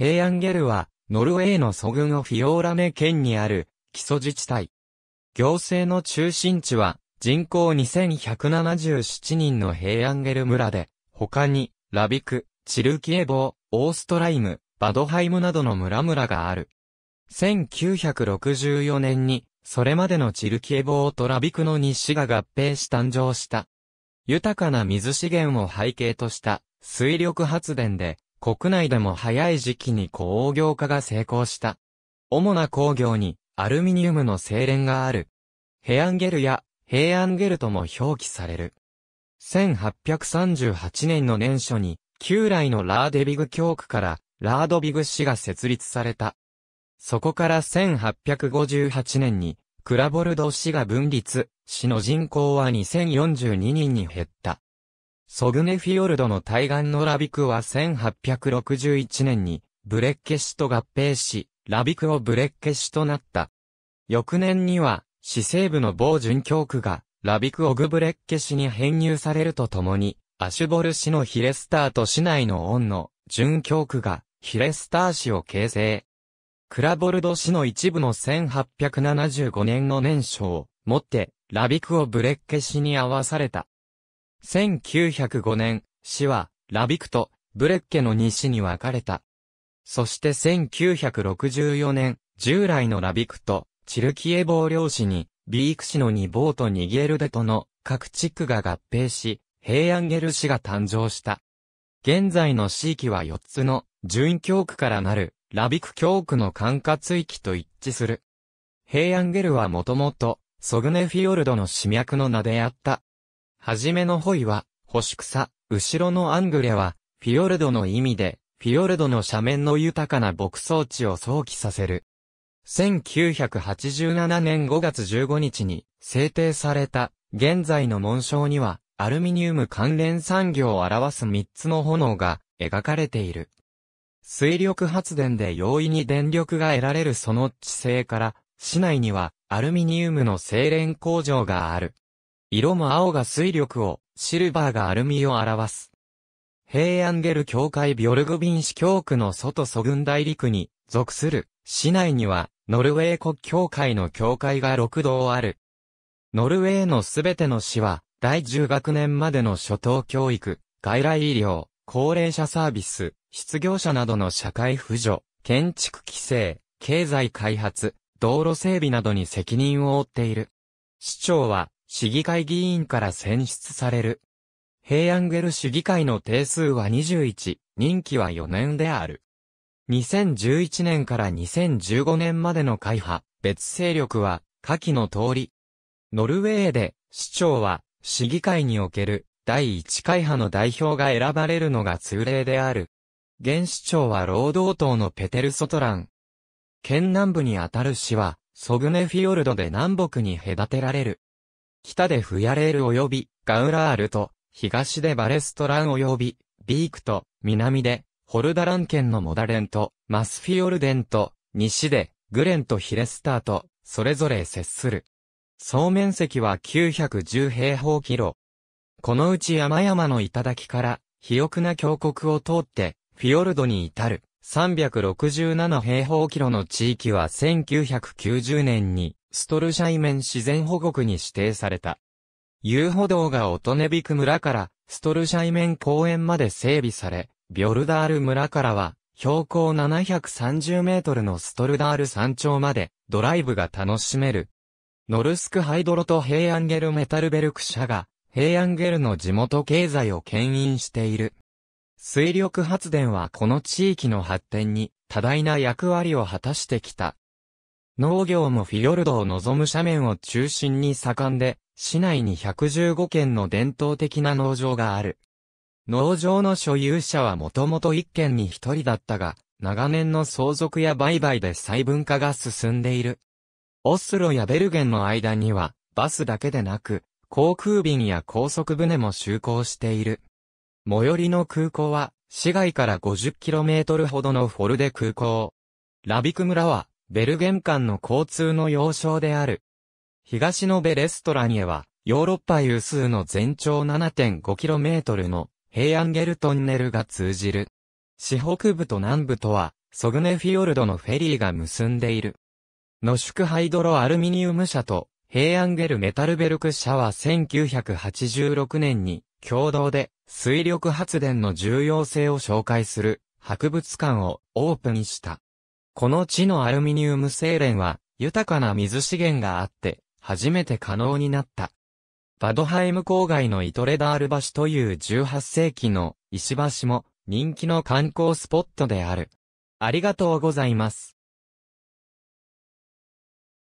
ヘイアンゲルは、ノルウェーのソグンオフィオーラネ県にある基礎自治体。行政の中心地は人口2177人のヘイアンゲル村で、他にラビク、チルキエボー、オーストライム、バドハイムなどの村々がある。1964年に、それまでのチルキエボーとラビクの二市が合併し誕生した。豊かな水資源を背景とした水力発電で、国内でも早い時期に工業化が成功した。主な工業にアルミニウムの精錬がある。ヘアンゲルやヘアンゲルとも表記される。1838年の年初に、旧来のラーデビグ教区からラードビグ市が設立された。そこから1858年に、クラボルド市が分立、市の人口は2042人に減った。ソグネフィヨルドの対岸のラビクは1861年にブレッケ市と合併し、ラビクオブレッケ市となった。翌年には、市西部の某準教区が、ラビクオグブレッケ市に編入されるとともに、アシュボル市のヒレスターと市内のオンの準教区が、ヒレスター市を形成。クラボルド市の一部の1875年の年初をもって、ラビクオブレッケ市に合わされた。1905年、市は、ラビクと、ブレッケの2市に分かれた。そして1964年、従来のラビクと、チルキエボー領市に、ビーク市の2ボートニゲルデトの各地区が合併し、平安ゲル市が誕生した。現在の市域は4つの準教区からなるラビク教区の管轄域と一致する。平安ゲルはもともとソグネフィヨルドの死脈の名であった。はじめのホイは、干し草、後ろのアングレは、フィヨルドの意味で、フィヨルドの斜面の豊かな牧草地を想起させる。1987年5月15日に制定された現在の紋章にはアルミニウム関連産業を表す3つの炎が描かれている。水力発電で容易に電力が得られるその地勢から市内にはアルミニウムの精錬工場がある。色も青が水力を、シルバーがアルミを表す。ヘイアンゲル教会ビョルグビン市教区の外祖軍大陸に属する市内にはノルウェー国教会の教会が6道ある。ノルウェーのすべての市は第10学年までの初等教育、外来医療、高齢者サービス、失業者などの社会扶助、建築規制、経済開発、道路整備などに責任を負っている。市長は市議会議員から選出される。平安ゲル市議会の定数は21、任期は4年である。2011年から2015年までの会派、別勢力は、下記の通り。ノルウェーで、市長は、市議会における、第1会派の代表が選ばれるのが通例である。現市長は労働党のペテル・ソトラン。県南部にあたる市は、ソグネフィヨルドで南北に隔てられる。北でフヤレール及びガウラールと、東でバレストラン及びビークと、南でホルダラン県のモダレンとマスフィオルデンと、西でグレンとヒレスターと、それぞれ接する。総面積は910平方キロ。このうち山々の頂から肥沃な峡谷を通ってフィヨルドに至る367平方キロの地域は1990年にストルシャイメン自然保護区に指定された。遊歩道がオトネビク村からストルシャイメン公園まで整備され、ビョルダール村からは標高730メートルのストルダール山頂までドライブが楽しめる。ノルスクハイドロとヘイアンゲルメタルベルク社がヘイアンゲルの地元経済を牽引している。水力発電はこの地域の発展に多大な役割を果たしてきた。農業もフィヨルドを望む斜面を中心に盛んで、市内に115軒の伝統的な農場がある。農場の所有者はもともと1軒に1人だったが、長年の相続や売買で細分化が進んでいる。オスロやベルゲンの間には、バスだけでなく、航空便や高速船も就航している。最寄りの空港は、市街から 50km ほどのフォルデ空港。ラビク村は、ベルゲン間の交通の要衝である。東のベレストラニエは、ヨーロッパ有数の全長 7.5km の平安ゲルトンネルが通じる。市北部と南部とは、ソグネフィヨルドのフェリーが結んでいる。ノシュクハイドロアルミニウム社とヘイアンゲルメタルベルク社は1986年に共同で水力発電の重要性を紹介する博物館をオープンした。この地のアルミニウム精錬は豊かな水資源があって初めて可能になった。バドハイム郊外のイトレダール橋という18世紀の石橋も人気の観光スポットである。ありがとうございます。